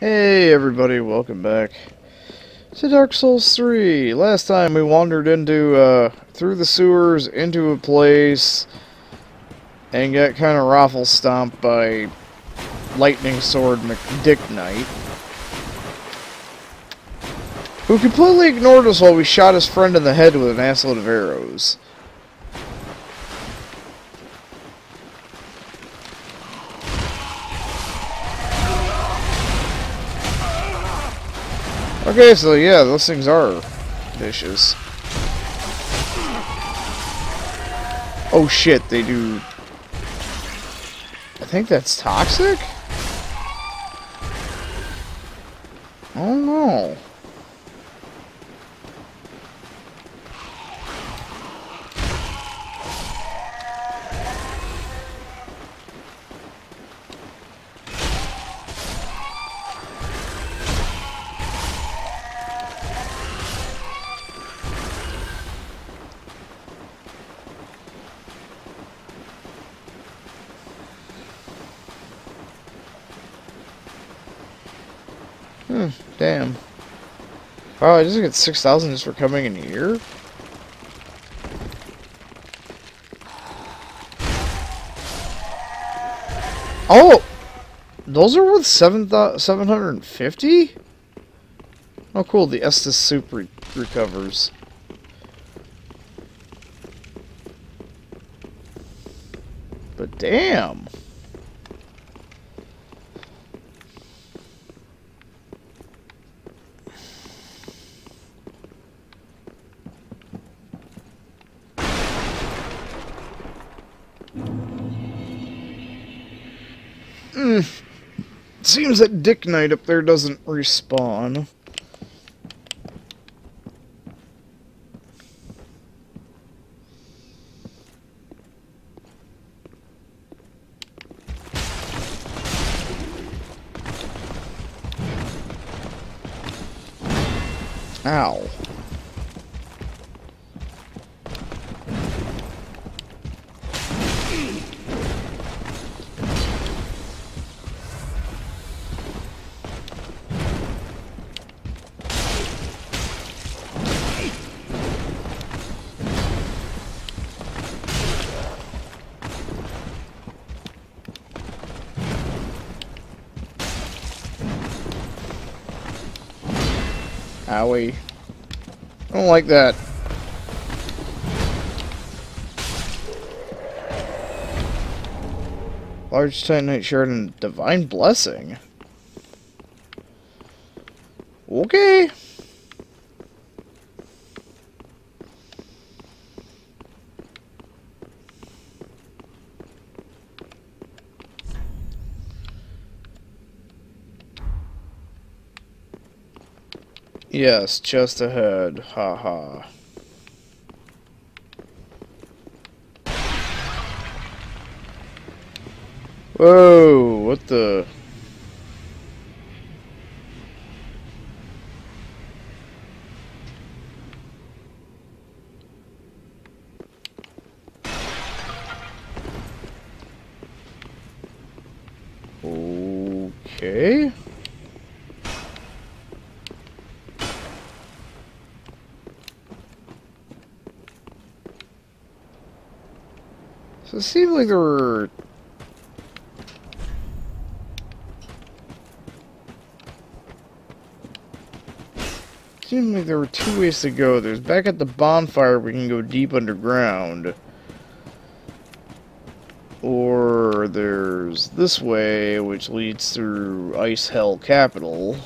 Hey everybody, welcome back to Dark Souls 3. Last time we wandered into, uh, through the sewers into a place and got kind of raffle stomped by Lightning Sword McDick Knight. Who completely ignored us while we shot his friend in the head with an assload of arrows. Okay, so yeah, those things are vicious. Oh shit, they do... I think that's toxic? Oh no. Hmm, damn. Wow, I just get 6,000 just for coming in here? Oh! Those are worth 7, 750? Oh cool, the Estus soup re recovers. But damn! That Dick Knight up there doesn't respawn. Ow. I don't like that. Large Titanite Shard and Divine Blessing. Okay. Yes, just ahead. Ha ha. Whoa, what the... Okay... So it seemed like there were... Like there were two ways to go. There's back at the bonfire we can go deep underground. Or there's this way, which leads through Ice Hell Capital.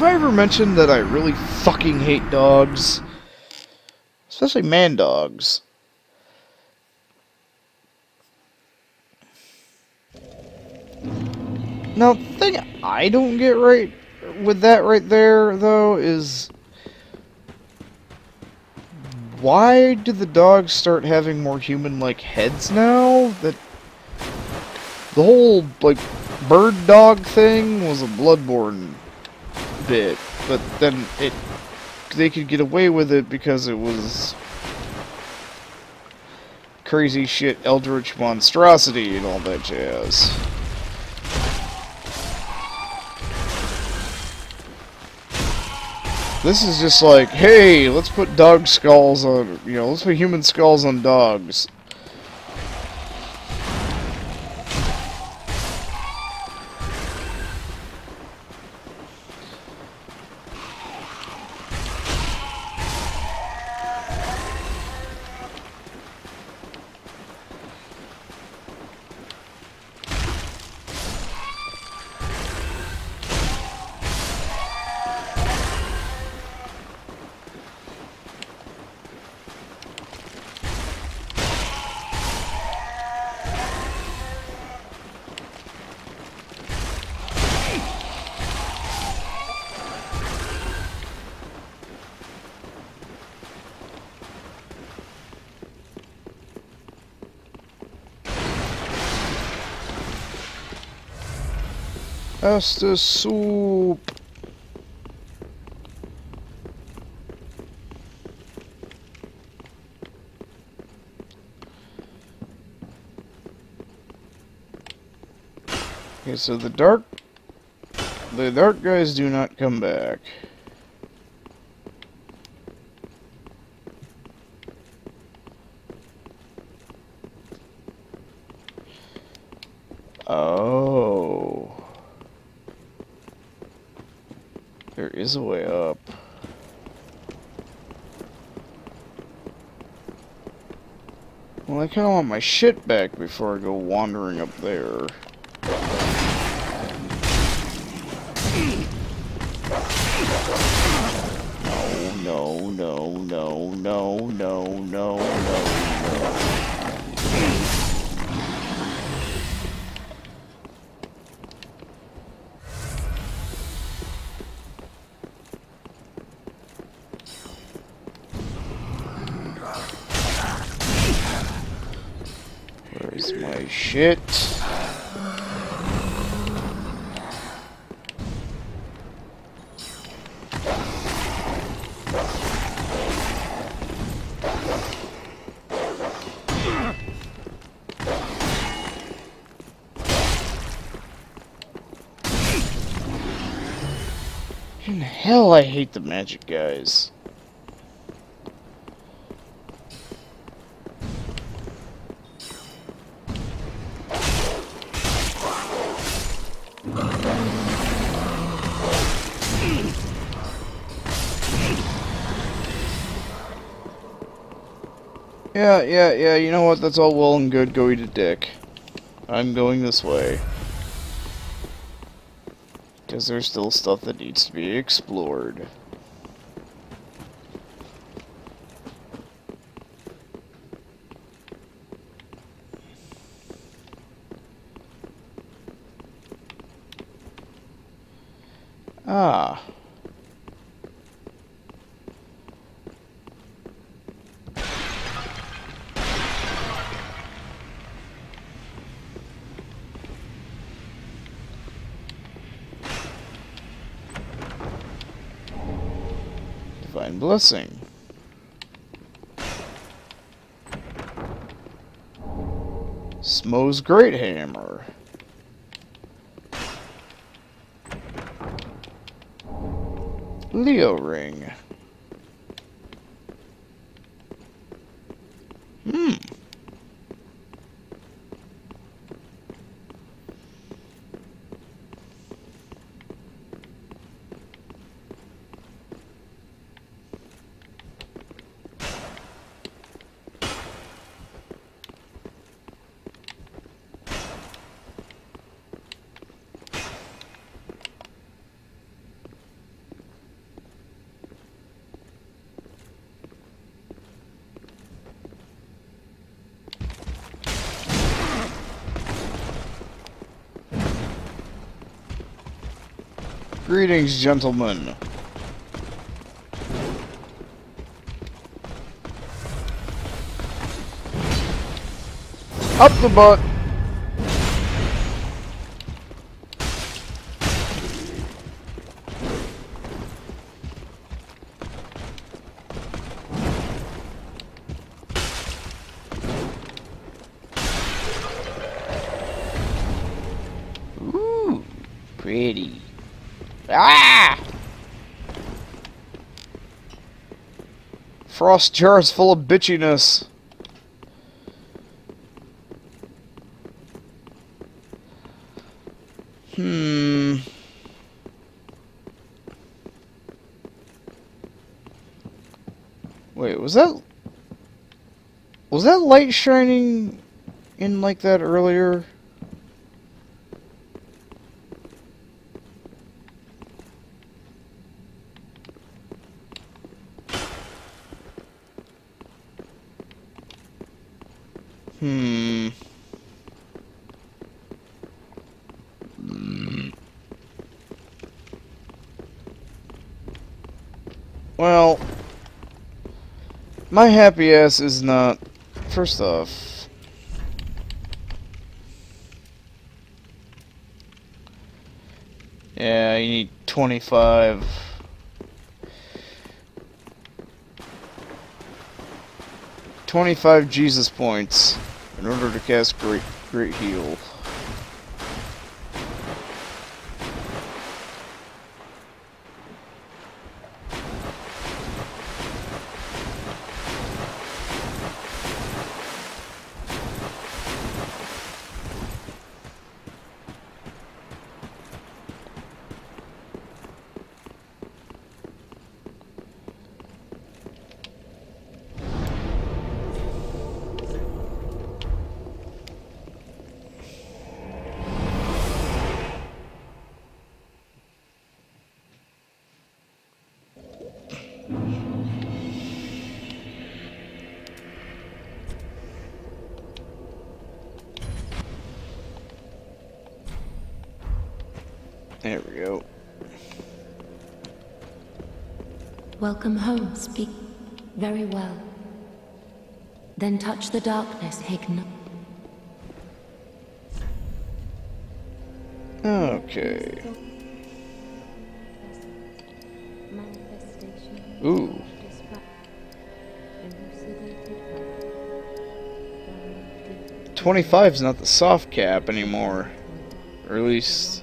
Have I ever mentioned that I really fucking hate dogs? Especially man dogs. Now, the thing I don't get right with that right there, though, is why do the dogs start having more human-like heads now? That the whole like bird dog thing was a Bloodborne bit, but then it they could get away with it because it was crazy shit eldritch monstrosity and all that jazz. This is just like, hey, let's put dog skulls on, you know, let's put human skulls on dogs. Estus soup. Okay, so the dark the dark guys do not come back. Oh. There is a way up. Well, I kind of want my shit back before I go wandering up there. In hell, I hate the magic guys. Yeah, yeah, yeah, you know what? That's all well and good. Go eat a dick. I'm going this way. Because there's still stuff that needs to be explored. Ah. blessing. Smough's Great Hammer. Leo Ring. Greetings, gentlemen. Up the butt. Frost jars full of bitchiness. Hmm. Wait, was that... Was that light shining in like that earlier? Well, my happy ass is not. First off, yeah, you need 25. Twenty-five Jesus points in order to cast Great Great Heal. There we go. Welcome home, speak very well. Then touch the darkness, Hign. Okay. Ooh. 25 is not the soft cap anymore. Or at least.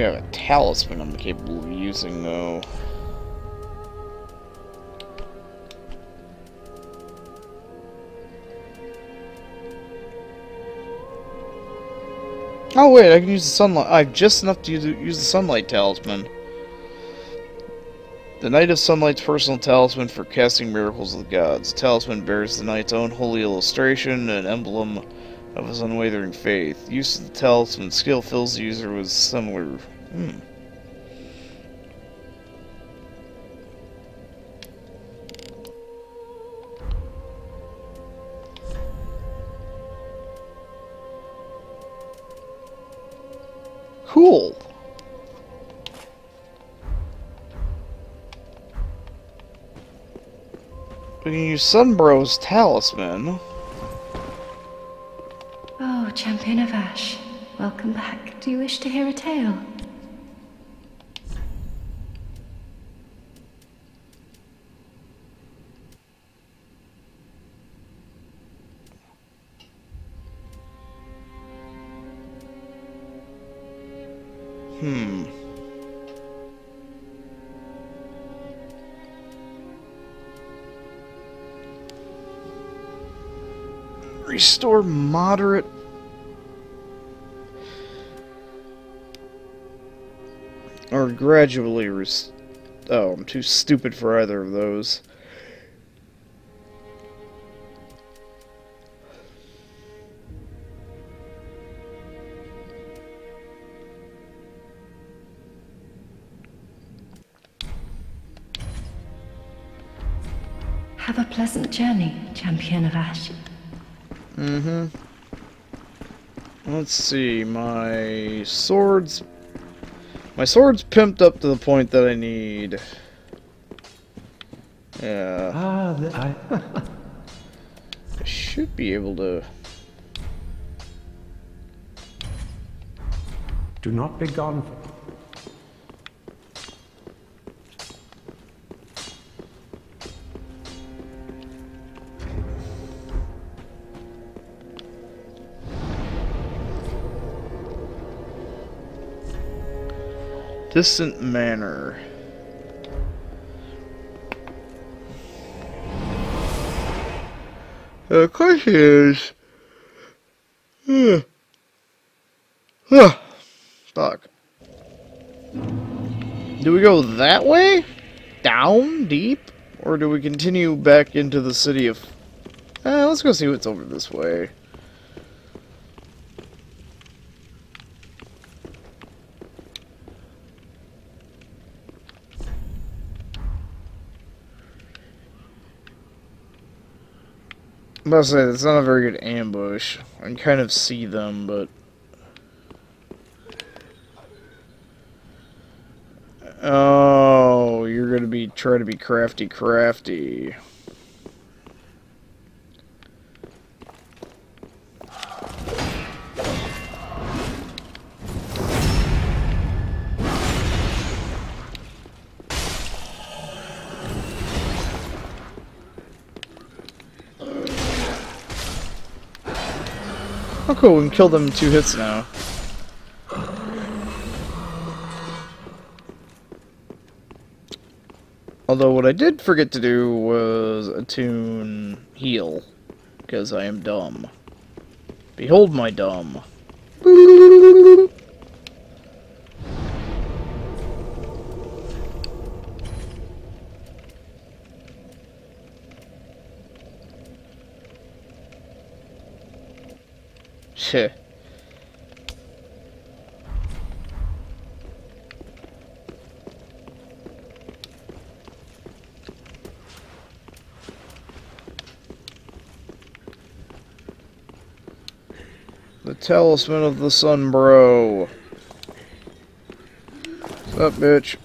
Think I have a talisman I'm capable of using, though. Oh wait, I can use the sunlight. I have just enough to use, use the sunlight talisman. The Knight of Sunlight's personal talisman for casting miracles of the gods. The talisman bears the knight's own holy illustration, an emblem of his unwavering faith. Use of the talisman skill fills the user with similar. Hmm. Cool. We can use Sunbrow's talisman. Champion of Ash. Welcome back. Do you wish to hear a tale? Hmm. Restore moderate. Or gradually rest. Oh, I'm too stupid for either of those. Have a pleasant journey, Champion of Ash. Mm-hmm. Let's see, my sword's... My sword's pimped up to the point that I need. Yeah, Ah, the, I, I should be able to... do not be gone. Distant Manor. The question is... Huh. Fuck. Do we go that way? Down? Deep? Or do we continue back into the city of... Uh, let's go see what's over this way. I'm about to say, that's not a very good ambush. I can kind of see them, but... Oh, you're gonna be trying to be crafty crafty. Cool, we can kill them two hits now. Although what I did forget to do was attune heal, because I am dumb. Behold my dumb. Shit. The talisman of the sun, bro. What's up, bitch?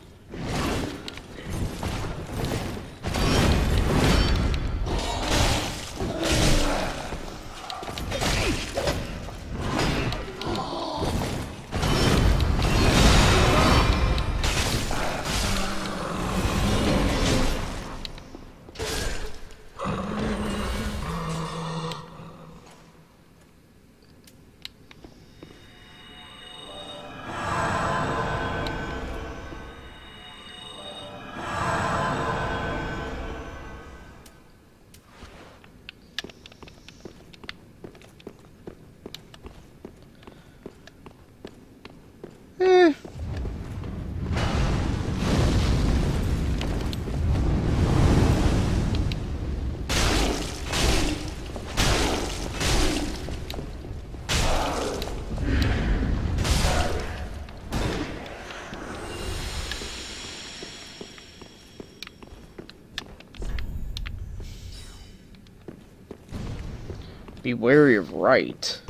Be wary of right.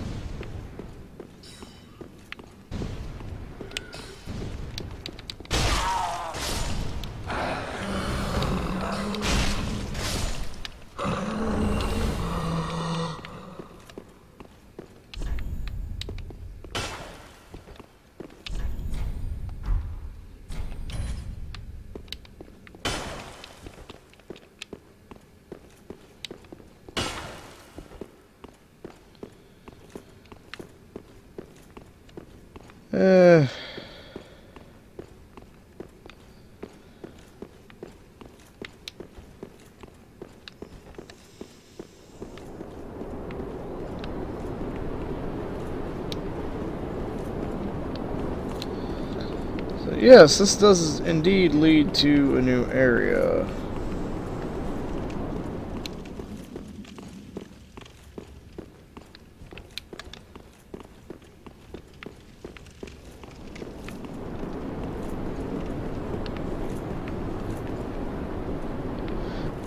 Yes, this does indeed lead to a new area.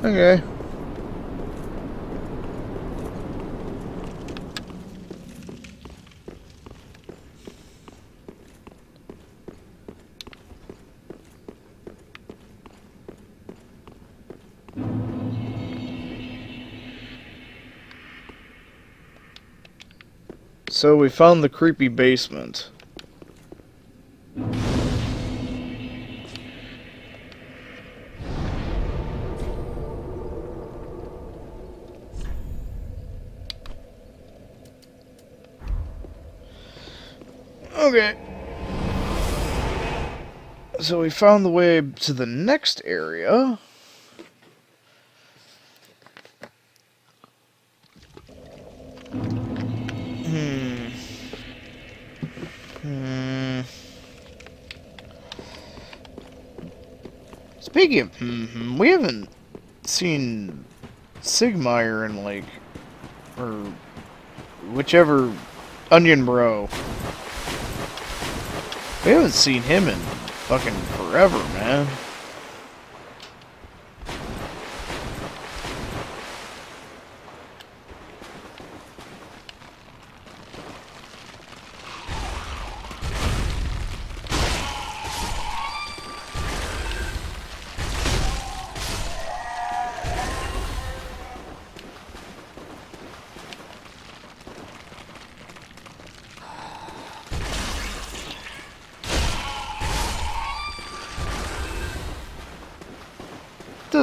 Okay. So we found the creepy basement. Okay. So we found the way to the next area. Hmm. Speaking of, hmm, we haven't seen Sigmire in like, or whichever Onion Bro. We haven't seen him in fucking forever, man.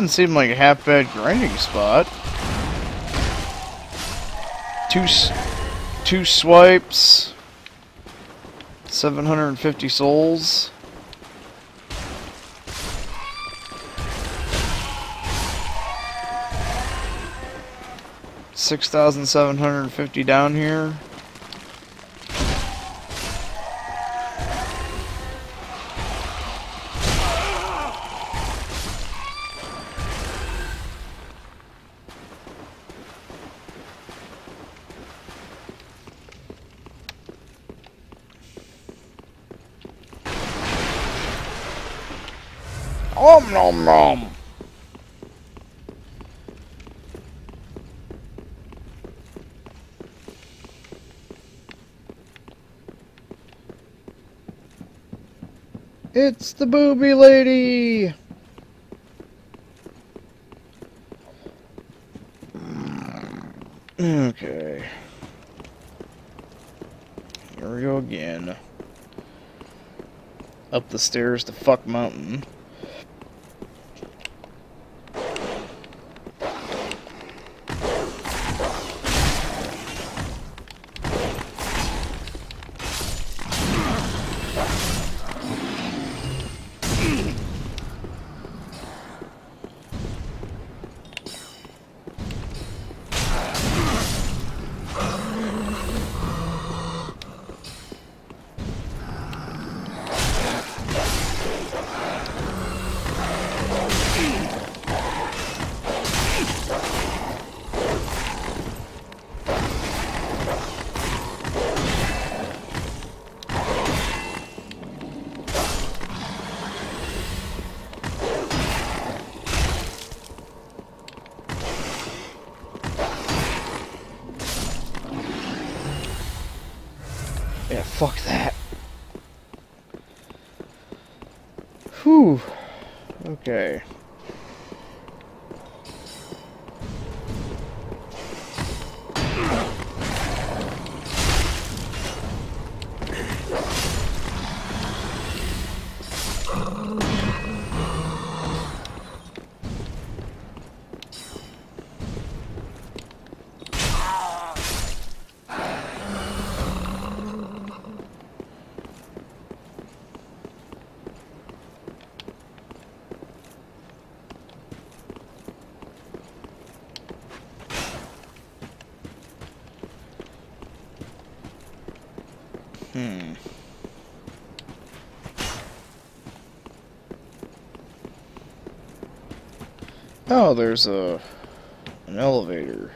Doesn't seem like a half bad grinding spot. Two, two swipes, 750 souls. Six thousand seven hundred and fifty down here. It's the booby lady. Okay. Here we go again. Up the stairs to fuck mountain. Okay. Oh, there's a an elevator.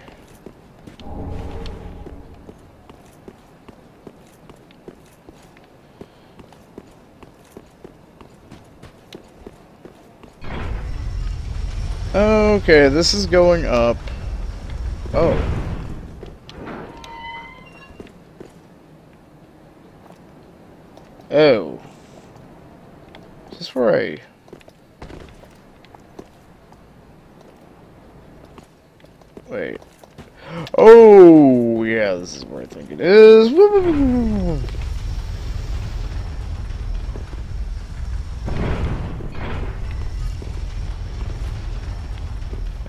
Okay, this is going up. Oh. Oh. Is this where I... Wait. Oh, yeah, this is where I think it is.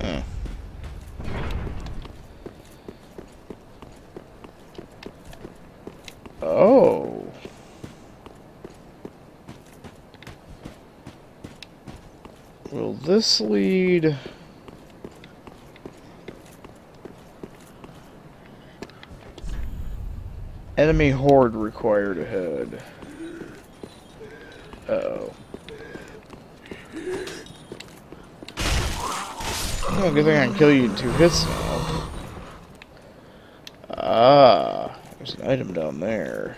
Huh. Oh. Will this lead... Enemy horde required ahead. Uh oh. Oh, good thing I can kill you in two hits now. Ah, there's an item down there.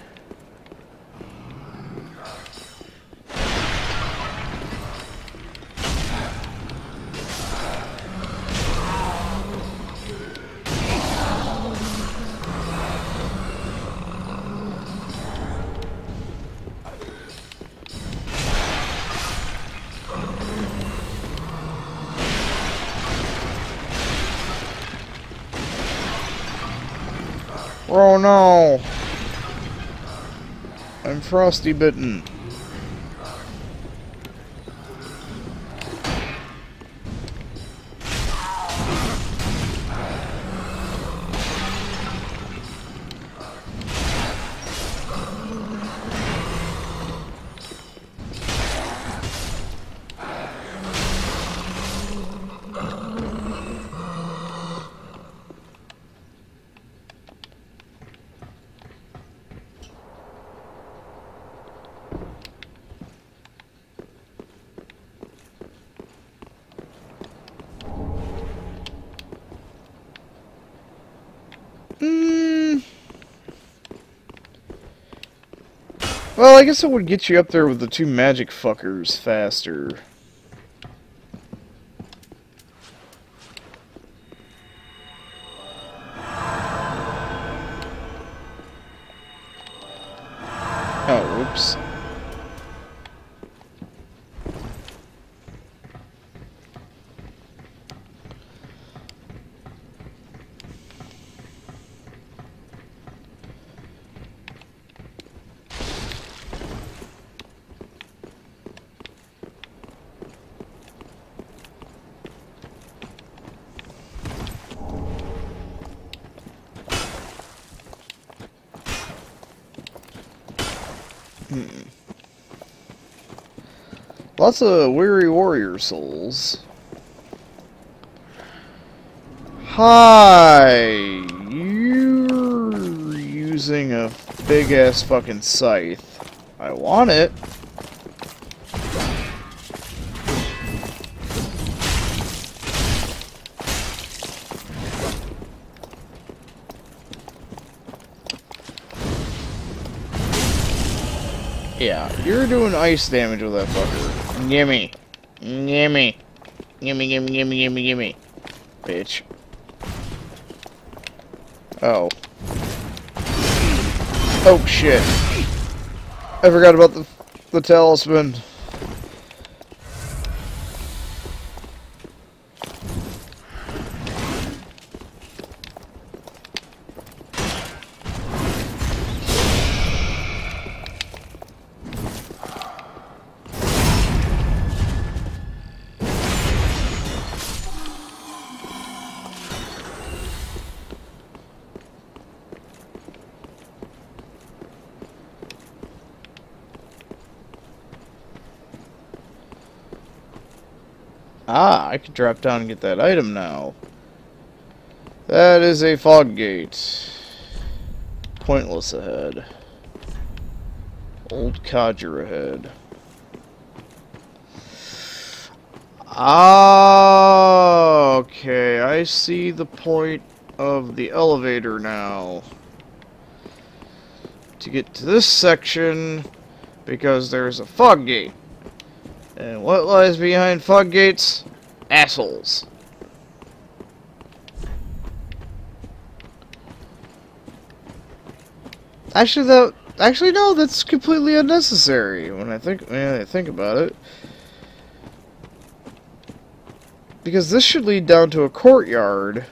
Oh no! I'm frosty bitten. Mm. Well, I guess it would get you up there with the two magic fuckers faster. Lots of weary warrior souls. Hi! You're using a big ass fucking scythe. I want it. Yeah, you're doing ice damage with that fucker. Gimme. Gimme. Gimme, gimme, gimme, gimme, gimme. Bitch. Oh. Oh, shit. I forgot about the, the talisman. Drop down and get that item now. That is a fog gate. Pointless ahead. Old codger ahead. Ah, okay. I see the point of the elevator now. To get to this section, because there's a fog gate. And what lies behind fog gates? Assholes. Actually, that actually no, that's completely unnecessary when I think when I think about it. Because this should lead down to a courtyard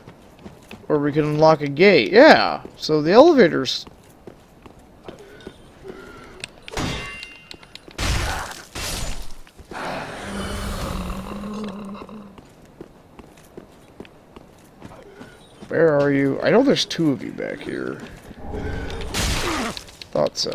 where we can unlock a gate. Yeah. So the elevators Where are you? I know there's two of you back here. Thought so.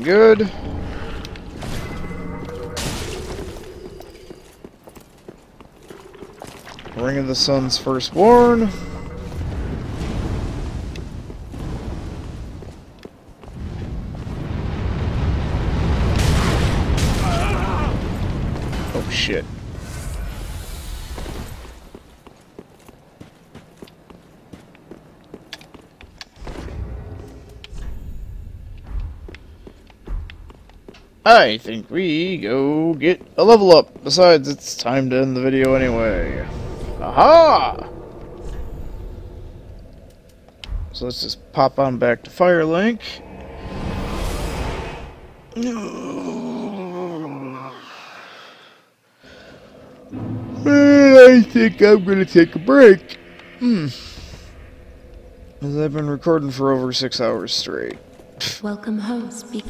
Good? Ring of the Sun's Firstborn. I think we go get a level up. Besides, it's time to end the video anyway. Aha! So let's just pop on back to Firelink. I think I'm gonna take a break. Hmm. As I've been recording for over six hours straight. Welcome home, speak.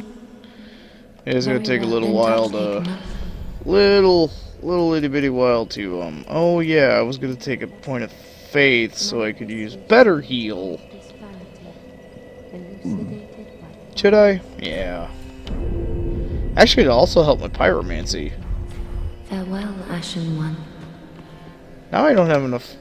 It is gonna take a little while to, little, little itty bitty while to, um, oh yeah, I was gonna take a point of faith so I could use better heal. Should I? Yeah. Actually, it also helped my pyromancy. Farewell, Ashen One. Now I don't have enough.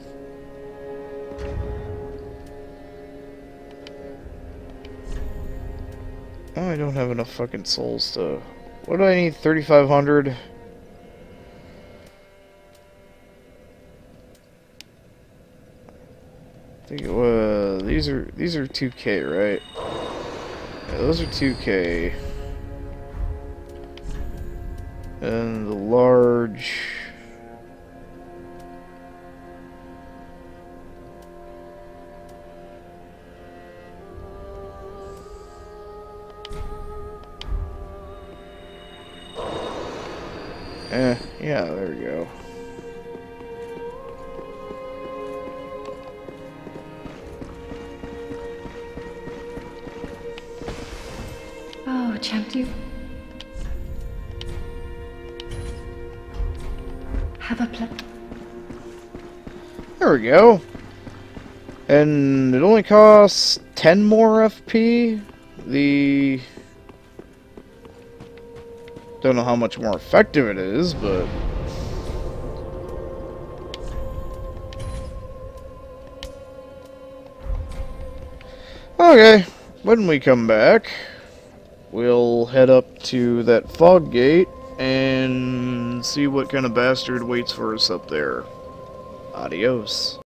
I don't have enough fucking souls to. What do I need? 3,500? I think it was. These are these are 2K, right? Yeah, those are 2K. And the large. Yeah, there we go. Oh, champ, do you have a pl- There we go. And it only costs 10 more FP. The... Don't know how much more effective it is, but... Okay, when we come back, we'll head up to that fog gate and see what kind of bastard waits for us up there. Adios.